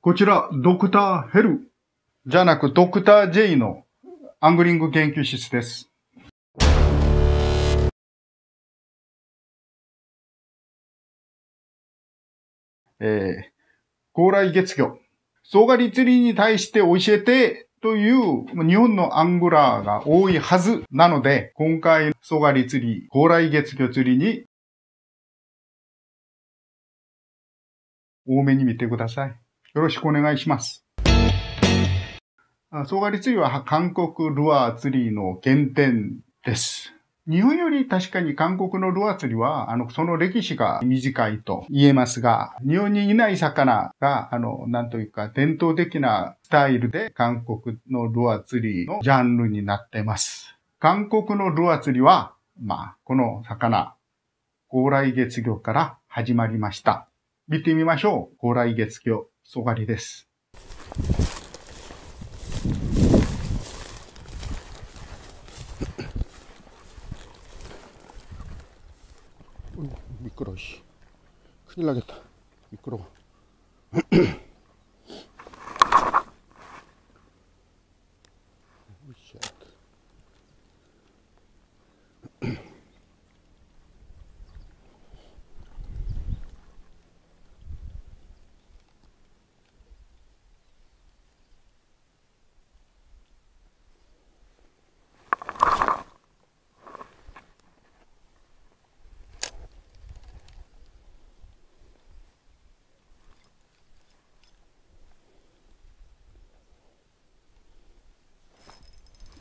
こちら、ドクターヘルじゃなくドクター J のアングリング研究室です。えー、高麗月魚。総狩り釣りに対して教えてという日本のアングラーが多いはずなので、今回総狩り釣り、高麗月魚釣りに多めに見てください。よろしくお願いします。総狩り釣りは韓国ルアー釣りの原点です。日本より確かに韓国のルアー釣りは、あの、その歴史が短いと言えますが、日本にいない魚が、あの、なんというか、伝統的なスタイルで韓国のルアー釣りのジャンルになってます。韓国のルアー釣りは、まあ、この魚、高麗月魚から始まりました。見てみましょう。高麗月魚、ソガリです。 미끄러워, 씨. 큰일 나겠다. 미끄러워.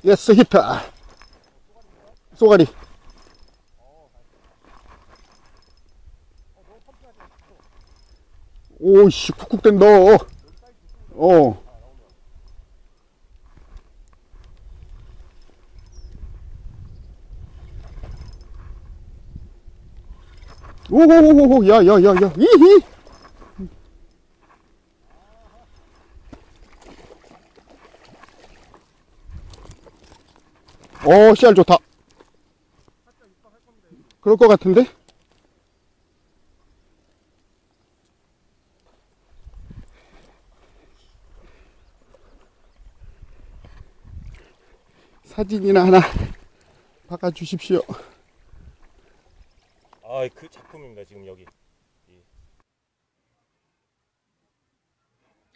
예스 히트 쏘가리. 오씨 쿡쿡 된다 어. 오호호호 야야야야. 이히 어, 씨알 좋다. 그럴 것 같은데? 사진이나 하나 바꿔주십시오. 아, 그 작품입니다. 지금 여기.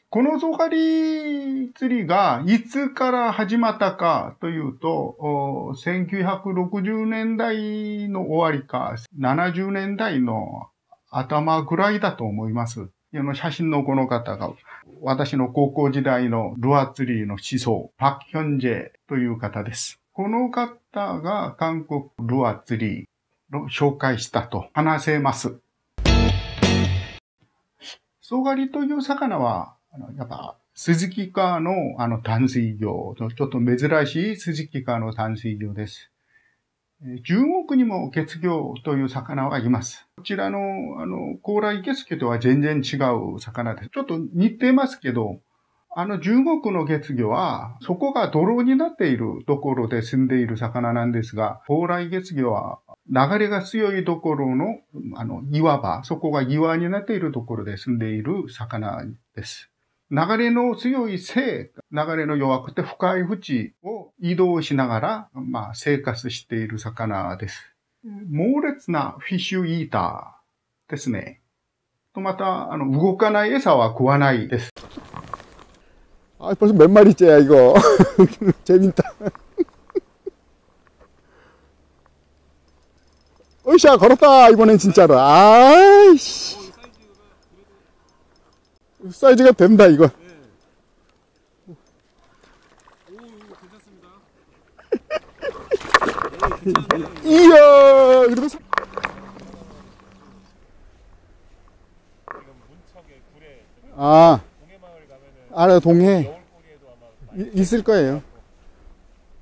このゾガリ釣りがいつから始まったかというと、1960年代の終わりか、70年代の頭ぐらいだと思います。写真のこの方が、私の高校時代のルア釣りの思想、パクヒョンジェという方です。この方が韓国ルア釣りの紹介したと話せます。ソガリという魚は、あのやっぱ、スズキ科のあの淡水魚、ちょっと珍しいスズキ科の淡水魚です。え中国にも月魚という魚がいます。こちらの、あの、高麗月魚とは全然違う魚です。ちょっと似てますけど、あの中国の月魚は、そこが泥になっているところで住んでいる魚なんですが、高麗月魚は流れが強いところの、あの、岩場、そこが岩になっているところで住んでいる魚です。流れの強い性、流れの弱くて深い淵を移動しながら、まあ、生活している魚です。猛烈なフィッシュイーターですね。とまた、あの、動かない餌は食わないです。 아, 벌써 몇 마리째야, 이거. 재밌다. 으쌰, 걸었다, 이번엔 진짜로. 아이씨. 사이즈가 된다, 이거. 이야, 그리고 사- 지금 문척에 굴에 저기 아, 알아, 동해. 이- 있을 거예요.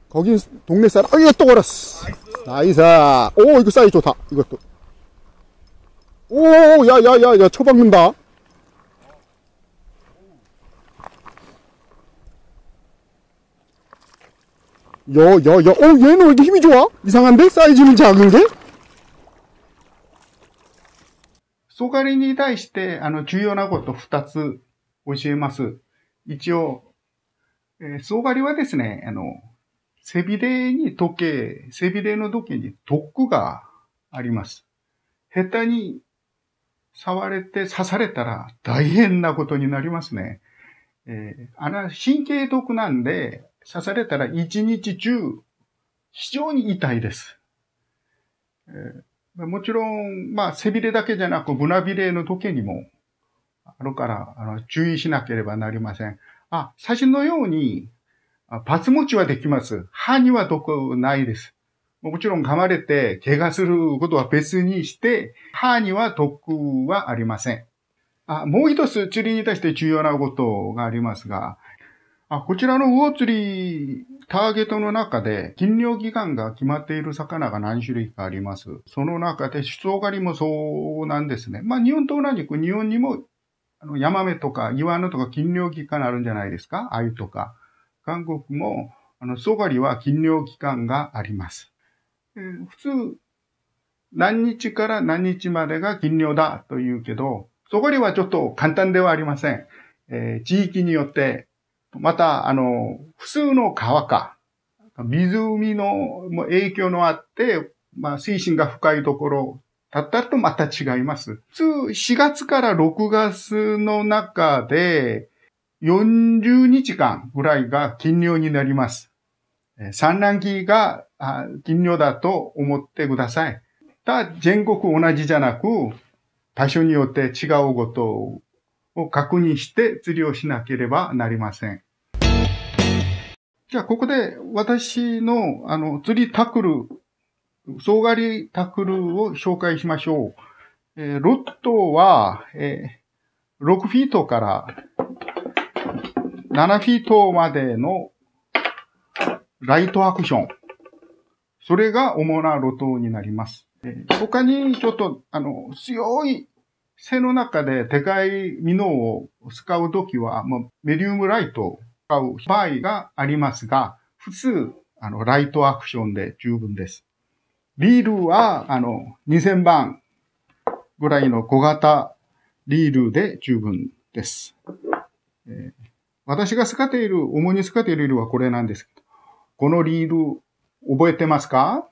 거기 동네 사람, 아, 이거 또 걸었어. 나이스. 오, 이거 사이즈 좋다. 이것도. 오, 야, 야, 야, 야, 쳐박는다. 야, 야, 야, 어, 얘는 왜 이렇게 힘이 좋아? 이상한데? 사이즈는 작은 게? ソガリに対して、あの、重要なこと二つ教えます。一応、えーソガリはですね、あの、背びれに時計、背びれの時計に毒があります。下手に触れて刺されたら大変なことになりますね。えーあの、神経毒なんで、 刺されたら一日中非常に痛いです。えーもちろん、まあ、背びれだけじゃなく、胸びれの時にもあるから、あの、注意しなければなりません。あ、写真のように、パツ持ちはできます。歯には毒ないです。もちろん噛まれて怪我することは別にして、歯には毒はありません。あ、もう一つ釣りに対して重要なことがありますが、あこちらの魚釣り、ターゲットの中で、禁漁期間が決まっている魚が何種類かあります。その中で、出走狩りもそうなんですね。まあ、日本と同じく、日本にも、あの、ヤマメとか、イワナとか禁漁期間あるんじゃないですか？鮎とか。韓国も、あの、ソガリは禁漁期間があります。えー普通、何日から何日までが禁漁だと言うけど、ソガリはちょっと簡単ではありません。えー地域によって、また、あの、普通の川か、湖の影響のあって、まあ、水深が深いところだったとまた違います。普通、4月から6月の中で、40日間ぐらいが禁漁になります。産卵期があ禁漁だと思ってください。ただ、全国同じじゃなく、場所によって違うことをを確認して釣りをしなければなりません。じゃあ、ここで私の、あの、釣りタクル、総狩りタクルを紹介しましょう。えーロットは、えー6フィートから7フィートまでのライトアクション。それが主なロットになります。えー他にちょっと、あの、強い背の中ででかいミノを使うときは、もうメディウムライトを使う場合がありますが、普通、あの、ライトアクションで十分です。リールは、あの、2000番ぐらいの小型リールで十分です。えー私が使っている、主に使っているリールはこれなんですけど、このリール、覚えてますか？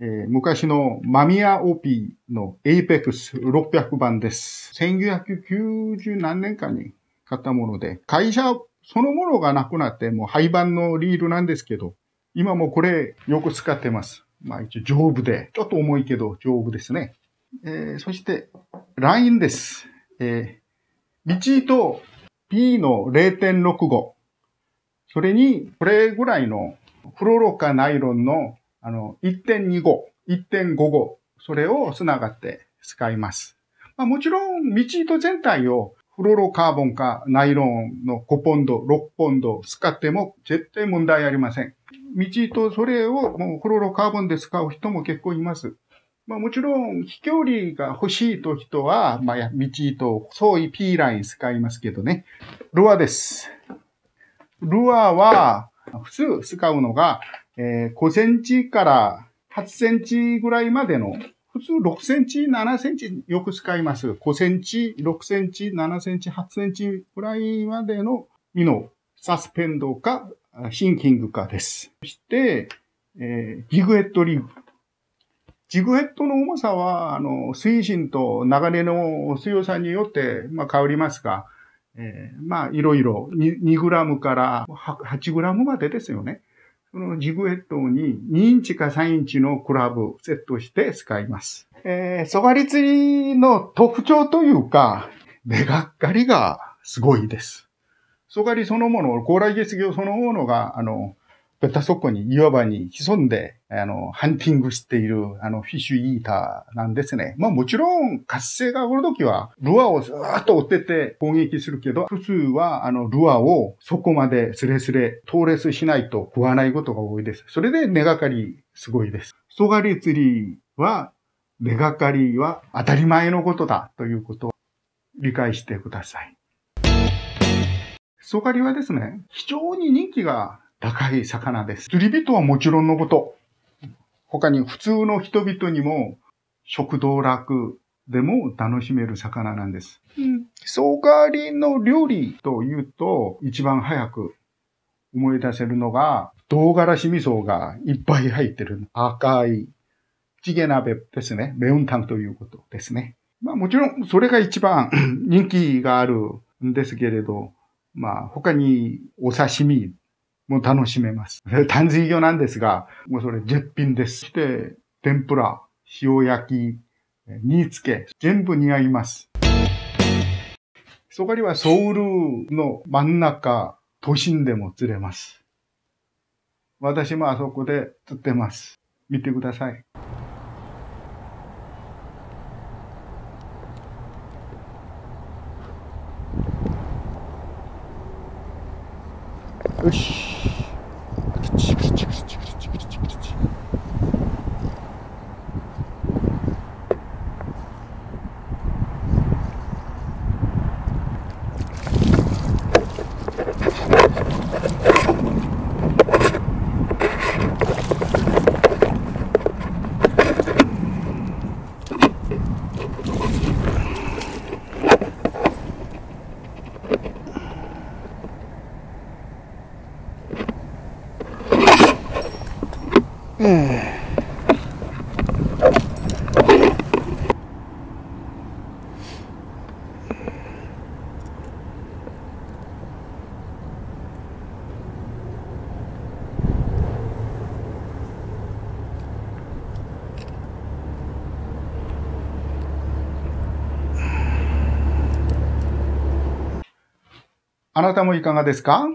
えー昔のマミヤ OP のエイペックス600番です。1990何年かに買ったもので、会社そのものがなくなって、もう廃盤のリールなんですけど、今もこれよく使ってます。まあ一応丈夫で、ちょっと重いけど丈夫ですね。えーそして、ラインです。えー、ビチーと P の0.65。それに、これぐらいのフロロかナイロンのあの1.25、1.55、それをつながって使います。まあ、もちろん、ビチート全体をフロロカーボンかナイロンの5ポンド、6ポンド使っても絶対問題ありません。ビチート、それをもうフロロカーボンで使う人も結構います。まあもちろん、飛距離が欲しいと人は、まあ、道と、そうい P ライン使いますけどね。ルアーです。ルアーは、普通使うのが、えー5センチから8センチぐらいまでの、普通6センチ、7センチよく使います。5センチ、6センチ、7センチ、8センチぐらいまでのミノ、サスペンドか、シンキングかです。そして、えージグヘッドリーグ。ジグヘッドの重さは、あの、水深と流れの強さによって、まあ、変わりますが、えーまあ、いろいろ、2, 2グラムから8グラムまでですよね。そのジグヘッドに2インチか3インチのクラブセットして使います。えー、ソガリ釣りの特徴というか、目がっかりがすごいです。ソガリそのもの、高麗月魚そのものが、あの、ベタ底に岩場に潜んで、あの、ハンティングしている、あの、フィッシュイーターなんですね。まあもちろん、活性がおるときは、ルアーをずーっと追ってて攻撃するけど、普通は、あの、ルアーをそこまでスレスレ、トーレスしないと食わないことが多いです。それで根がかりすごいです。ソガリ釣りは、根がかりは当たり前のことだということを理解してください。ソガリはですね、非常に人気が高い魚です。釣り人はもちろんのこと、他に普通の人々にも食道楽でも楽しめる魚なんです。ソガリの料理というと、一番早く思い出せるのが、唐辛子味噌がいっぱい入ってる赤いチゲ鍋ですね。メウンタンということですね。まあもちろんそれが一番 人気があるんですけれど、まあ他にお刺身も楽しめます。淡水魚なんですが、もうそれ絶品です。そして天ぷら、塩焼き、煮付け、全部似合います。そこにはソウルの真ん中、都心でも釣れます。私もあそこで釣ってます。見てください。よし。チクあなたもいかがですか？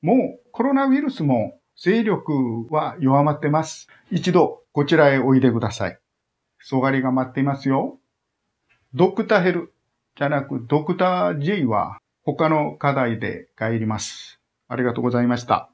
もうコロナウイルスも勢力は弱まってます。一度こちらへおいでください。そがりが待っていますよ。ドクターヘルじゃなくドクター J は他の課題で帰ります。ありがとうございました。